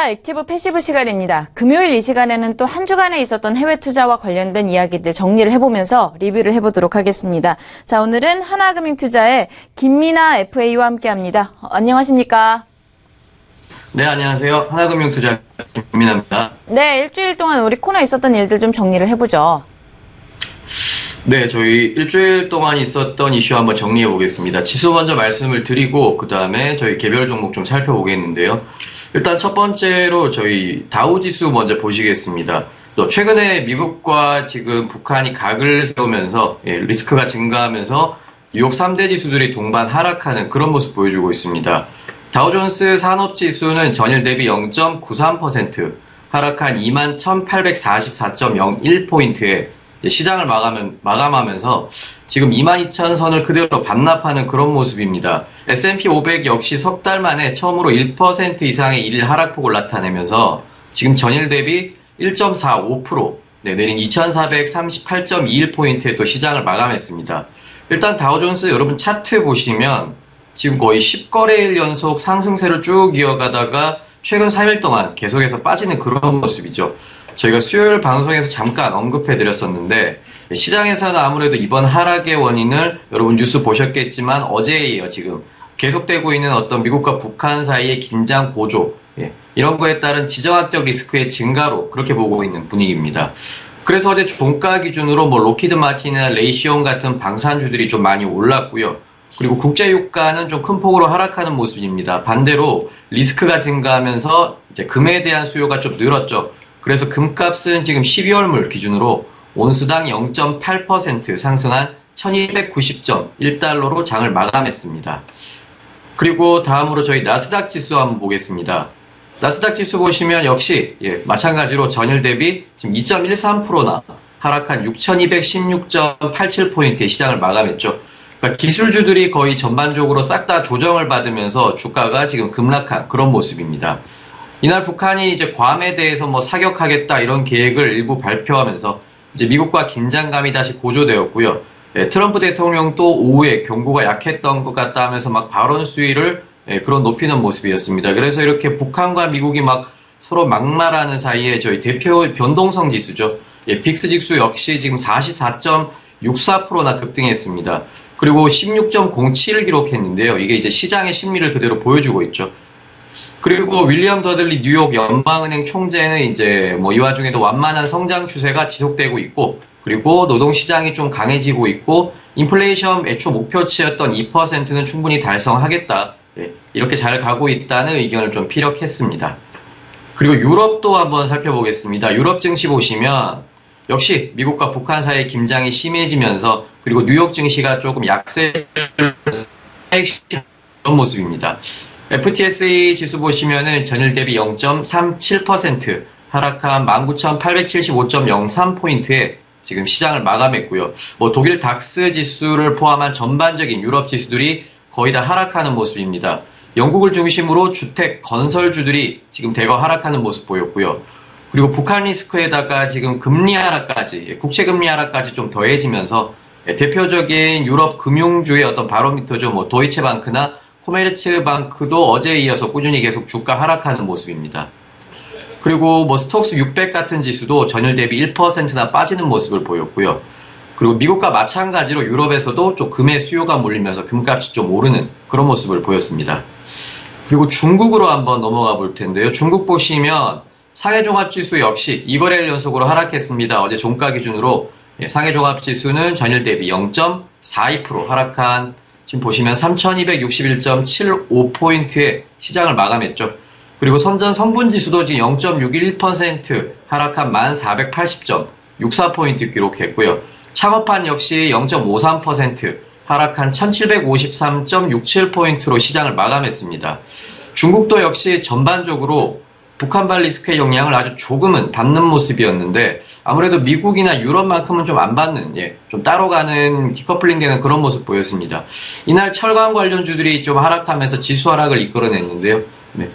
투자 active passive 시간입니다. 금요일 이 시간에는 또 한 주간에 있었던 해외 투자와 관련된 이야기들 정리를 해보면서 리뷰를 해보도록 하겠습니다. 자, 오늘은 하나금융투자의 김민아 FA와 함께합니다. 어, 안녕하십니까? 네, 안녕하세요. 하나금융투자 김민아입니다. 네, 일주일 동안 우리 코너에 있었던 일들 좀 정리를 해보죠. 네, 저희 일주일 동안 있었던 이슈 한번 정리해 보겠습니다. 지수 먼저 말씀을 드리고, 그 다음에 저희 개별 종목 좀 살펴보겠는데요. 일단 첫 번째로 저희 다우지수 먼저 보시겠습니다. 또 최근에 미국과 지금 북한이 각을 세우면서 예, 리스크가 증가하면서 뉴욕 3대 지수들이 동반 하락하는 그런 모습 보여주고 있습니다. 다우존스 산업지수는 전일 대비 0.93% 하락한 21,844.01포인트에 시장을 마감은, 마감하면서 지금 22,000 선을 그대로 반납하는 그런 모습입니다. S&P 500 역시 석 달 만에 처음으로 1% 이상의 일일 하락폭을 나타내면서 지금 전일 대비 1.45% 네, 내린 2,438.21포인트에 또 시장을 마감했습니다. 일단 다우존스 여러분 차트 보시면 지금 거의 10거래일 연속 상승세를 쭉 이어가다가 최근 3일 동안 계속해서 빠지는 그런 모습이죠. 저희가 수요일 방송에서 잠깐 언급해 드렸었는데 시장에서는 아무래도 이번 하락의 원인을 여러분 뉴스 보셨겠지만 어제에 이어 지금 계속되고 있는 어떤 미국과 북한 사이의 긴장 고조 예, 이런 거에 따른 지정학적 리스크의 증가로 그렇게 보고 있는 분위기입니다. 그래서 어제 종가 기준으로 뭐 록히드 마틴이나 레이시온 같은 방산주들이 좀 많이 올랐고요. 그리고 국제 유가는 좀 큰 폭으로 하락하는 모습입니다. 반대로 리스크가 증가하면서 이제 금에 대한 수요가 좀 늘었죠. 그래서 금값은 지금 12월물 기준으로 온스당 0.8% 상승한 1290.1달러로 장을 마감했습니다. 그리고 다음으로 저희 나스닥 지수 한번 보겠습니다. 나스닥 지수 보시면 역시 예, 마찬가지로 전일 대비 지금 2.13%나 하락한 6216.87포인트의 시장을 마감했죠. 그러니까 기술주들이 거의 전반적으로 싹 다 조정을 받으면서 주가가 지금 급락한 그런 모습입니다. 이날 북한이 이제 괌에 대해서 뭐 사격하겠다 이런 계획을 일부 발표하면서 이제 미국과 긴장감이 다시 고조되었고요. 예, 트럼프 대통령 또 오후에 경고가 약했던 것 같다 하면서 막 발언 수위를 예, 그런 높이는 모습이었습니다. 그래서 이렇게 북한과 미국이 막 서로 막말하는 사이에 저희 대표 변동성 지수죠. 예, 빅스 지수 역시 지금 44.64%나 급등했습니다. 그리고 16.07을 기록했는데요. 이게 이제 시장의 심리를 그대로 보여주고 있죠. 그리고 윌리엄 더들리 뉴욕 연방은행 총재는 이제 뭐 이 와중에도 완만한 성장 추세가 지속되고 있고 그리고 노동 시장이 좀 강해지고 있고 인플레이션 애초 목표치였던 2%는 충분히 달성하겠다. 네, 이렇게 잘 가고 있다는 의견을 좀 피력했습니다. 그리고 유럽도 한번 살펴보겠습니다. 유럽 증시 보시면 역시 미국과 북한 사이의 긴장이 심해지면서 그리고 뉴욕 증시가 조금 약세를 그런 모습입니다. FTSE 지수 보시면은 전일 대비 0.37% 하락한 19,875.03포인트에 지금 시장을 마감했고요. 뭐 독일 닥스 지수를 포함한 전반적인 유럽 지수들이 거의 다 하락하는 모습입니다. 영국을 중심으로 주택 건설주들이 지금 대거 하락하는 모습 보였고요. 그리고 북한 리스크에다가 지금 금리 하락까지, 국채 금리 하락까지 좀 더해지면서 대표적인 유럽 금융주의 어떤 바로미터죠. 뭐 도이체방크나 코메르츠방크도 어제에 이어서 꾸준히 계속 주가 하락하는 모습입니다. 그리고 뭐 스톡스 600 같은 지수도 전일 대비 1%나 빠지는 모습을 보였고요. 그리고 미국과 마찬가지로 유럽에서도 좀 금의 수요가 몰리면서 금값이 좀 오르는 그런 모습을 보였습니다. 그리고 중국으로 한번 넘어가 볼 텐데요. 중국 보시면 상해 종합지수 역시 2거래일 연속으로 하락했습니다. 어제 종가 기준으로 예, 상해 종합지수는 전일 대비 0.42% 하락한 지금 보시면 3261.75포인트의 시장을 마감했죠. 그리고 선전 성분지수도 지금 0.61% 하락한 1480.64포인트 기록했고요. 창업한 역시 0.53% 하락한 1753.67포인트로 시장을 마감했습니다. 중국도 역시 전반적으로 북한 발 리스크의 영향을 아주 조금은 받는 모습이었는데 아무래도 미국이나 유럽만큼은 좀 안 받는 예, 좀 따로 가는 디커플링 되는 그런 모습 보였습니다. 이날 철강 관련주들이 좀 하락하면서 지수 하락을 이끌어냈는데요. 네.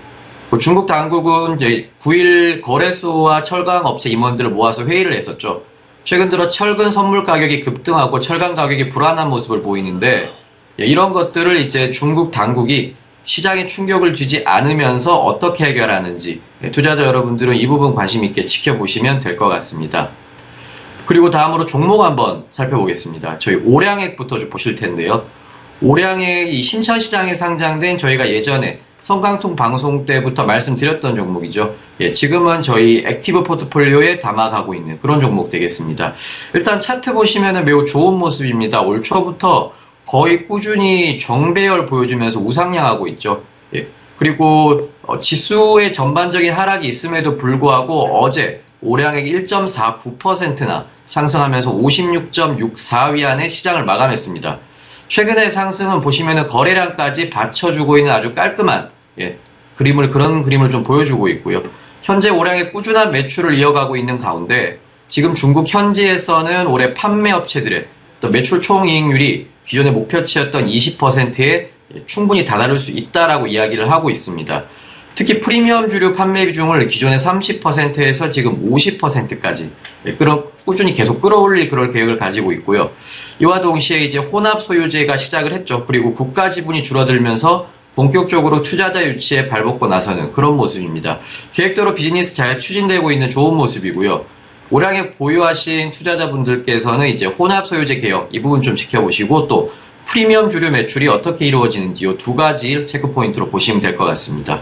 그 중국 당국은 이제 9일 거래소와 철강 업체 임원들을 모아서 회의를 했었죠. 최근 들어 철근 선물 가격이 급등하고 철강 가격이 불안한 모습을 보이는데 예, 이런 것들을 이제 중국 당국이 시장에 충격을 주지 않으면서 어떻게 해결하는지 예, 투자자 여러분들은 이 부분 관심 있게 지켜보시면 될 것 같습니다. 그리고 다음으로 종목 한번 살펴보겠습니다. 저희 오량액부터 좀 보실 텐데요. 오량액 이 심천시장에 상장된 저희가 예전에 선강통 방송 때부터 말씀드렸던 종목이죠. 예, 지금은 저희 active 포트폴리오에 담아가고 있는 그런 종목 되겠습니다. 일단 차트 보시면 매우 좋은 모습입니다. 올 초부터 거의 꾸준히 정배열 보여주면서 우상향하고 있죠. 예, 그리고 어, 지수의 전반적인 하락이 있음에도 불구하고 어제 오량액 1.49%나 상승하면서 56.64위안의 시장을 마감했습니다. 최근의 상승은 보시면은 거래량까지 받쳐주고 있는 아주 깔끔한 예, 그림을 그런 그림을 좀 보여주고 있고요. 현재 오량의 꾸준한 매출을 이어가고 있는 가운데 지금 중국 현지에서는 올해 판매 업체들의 또 매출 총이익률이 기존의 목표치였던 20%에 충분히 다다를 수 있다라고 이야기를 하고 있습니다. 특히 프리미엄 주류 판매 비중을 기존의 30%에서 지금 50%까지 끌어, 꾸준히 계속 끌어올릴 그럴 계획을 가지고 있고요. 이와 동시에 이제 혼합 소유제가 시작을 했죠. 그리고 국가 지분이 줄어들면서 본격적으로 투자자 유치에 발벗고 나서는 그런 모습입니다. 계획대로 비즈니스 잘 추진되고 있는 좋은 모습이고요. 우량예 보유하신 투자자분들께서는 이제 혼합 소유제 개혁 이 부분 좀 지켜보시고 또 프리미엄 주류 매출이 어떻게 이루어지는지 이 두 가지 체크 포인트로 보시면 될 것 같습니다.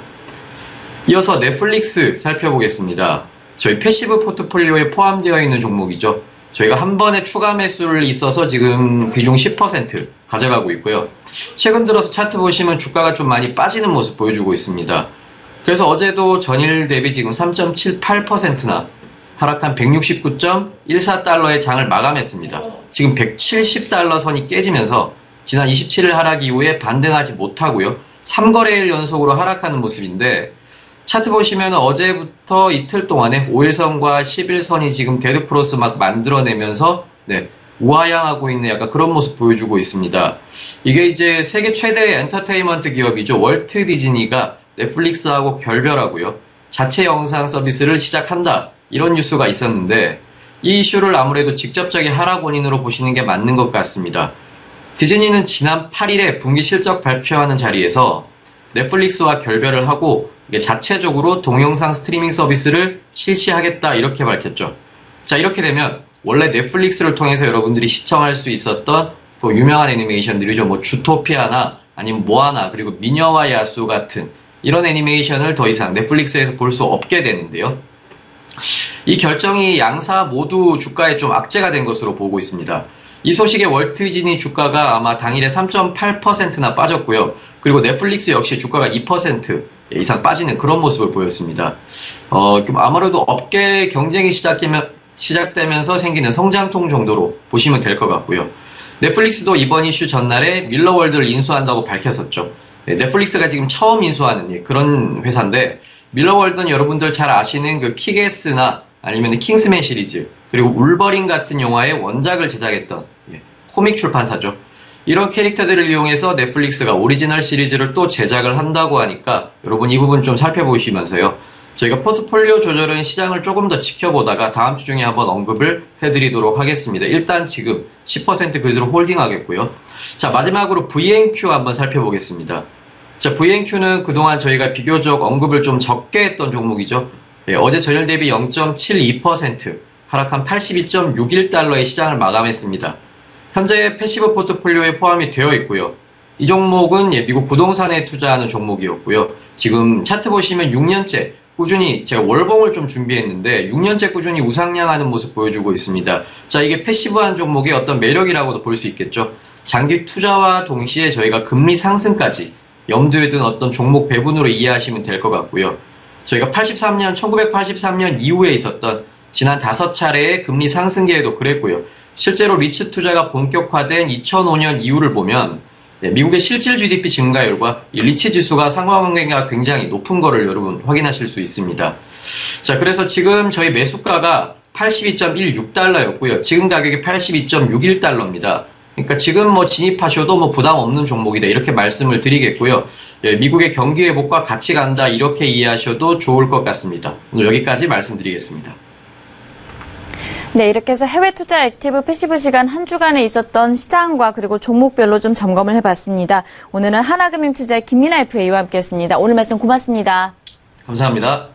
이어서 넷플릭스 살펴보겠습니다. 저희 passive 포트폴리오에 포함되어 있는 종목이죠. 저희가 한 번에 추가 매수를 했어서 지금 비중 10% 가져가고 있고요. 최근 들어서 차트 보시면 주가가 좀 많이 빠지는 모습 보여주고 있습니다. 그래서 어제도 전일 대비 지금 3.78%나 하락한 169.14달러의 장을 마감했습니다. 지금 170달러 선이 깨지면서 지난 27일 하락 이후에 반등하지 못하고요. 3거래일 연속으로 하락하는 모습인데 차트 보시면 어제부터 이틀 동안에 5일선과 10일선이 지금 dead cross 막 만들어내면서 네, 우하향하고 있는 약간 그런 모습 보여주고 있습니다. 이게 이제 세계 최대 엔터테인먼트 기업이죠. 월트 디즈니가 넷플릭스하고 결별하고요. 자체 영상 서비스를 시작한다. 이런 뉴스가 있었는데 이 이슈를 아무래도 직접적인 하락 원인으로 보시는 게 맞는 것 같습니다. 디즈니는 지난 8일에 분기 실적 발표하는 자리에서 넷플릭스와 결별을 하고 자체적으로 동영상 스트리밍 서비스를 실시하겠다 이렇게 밝혔죠. 자 이렇게 되면 원래 넷플릭스를 통해서 여러분들이 시청할 수 있었던 또 유명한 애니메이션들이죠. 뭐 주토피아나 아니면 모아나 그리고 미녀와 야수 같은 이런 애니메이션을 더 이상 넷플릭스에서 볼 수 없게 되는데요. 이 결정이 양사 모두 주가에 좀 악재가 된 것으로 보고 있습니다. 이 소식에 월트 디즈니 주가가 아마 당일에 3.8%나 빠졌고요. 그리고 넷플릭스 역시 주가가 2% 이상 빠지는 그런 모습을 보였습니다. 어, 아무래도 업계 경쟁이 시작되면, 시작되면서 생기는 성장통 정도로 보시면 될 것 같고요. 넷플릭스도 이번 이슈 전날에 밀러월드를 인수한다고 밝혔었죠. 네, 넷플릭스가 지금 처음 인수하는 예, 그런 회사인데 밀러월드는 여러분들 잘 아시는 그 킥애스나 아니면 킹스맨 시리즈 그리고 울버린 같은 영화의 원작을 제작했던 예, 코믹 출판사죠. 이런 캐릭터들을 이용해서 넷플릭스가 오리지널 시리즈를 또 제작을 한다고 하니까 여러분 이 부분 좀 살펴보시면서요. 저희가 포트폴리오 조절은 시장을 조금 더 지켜보다가 다음 주 중에 한번 언급을 해드리도록 하겠습니다. 일단 지금 10% 그대로 holding하겠고요. 자 마지막으로 VNQ 한번 살펴보겠습니다. 자 VNQ는 그동안 저희가 비교적 언급을 좀 적게 했던 종목이죠. 예, 어제 전일 대비 0.72% 하락한 82.61달러의 시장을 마감했습니다. 현재 passive 포트폴리오에 포함이 되어 있고요. 이 종목은 예, 미국 부동산에 투자하는 종목이었고요. 지금 차트 보시면 6년째 꾸준히 제가 월봉을 좀 준비했는데 6년째 꾸준히 우상향하는 모습 보여주고 있습니다. 자, 이게 passive한 종목의 어떤 매력이라고도 볼 수 있겠죠. 장기 투자와 동시에 저희가 금리 상승까지 염두에 둔 어떤 종목 배분으로 이해하시면 될 것 같고요. 저희가 83년, 1983년 이후에 있었던 지난 다섯 차례의 금리 상승기에도 그랬고요. 실제로 리츠 투자가 본격화된 2005년 이후를 보면 네, 미국의 실질 GDP 증가율과 이 리츠 지수가 상관관계가 굉장히 높은 거를 여러분 확인하실 수 있습니다. 자, 그래서 지금 저희 매수가가 82.16달러였고요. 지금 가격이 82.61달러입니다. 그러니까 지금 뭐 진입하셔도 뭐 부담 없는 종목이다 이렇게 말씀을 드리겠고요. 예, 미국의 경기 회복과 같이 간다 이렇게 이해하셔도 좋을 것 같습니다. 오늘 여기까지 말씀드리겠습니다. 네, 이렇게 해서 해외 투자 active passive 시간 한 주간에 있었던 시장과 그리고 종목별로 좀 점검을 해봤습니다. 오늘은 하나금융투자의 김민아 FA와 함께했습니다. 오늘 말씀 고맙습니다. 감사합니다.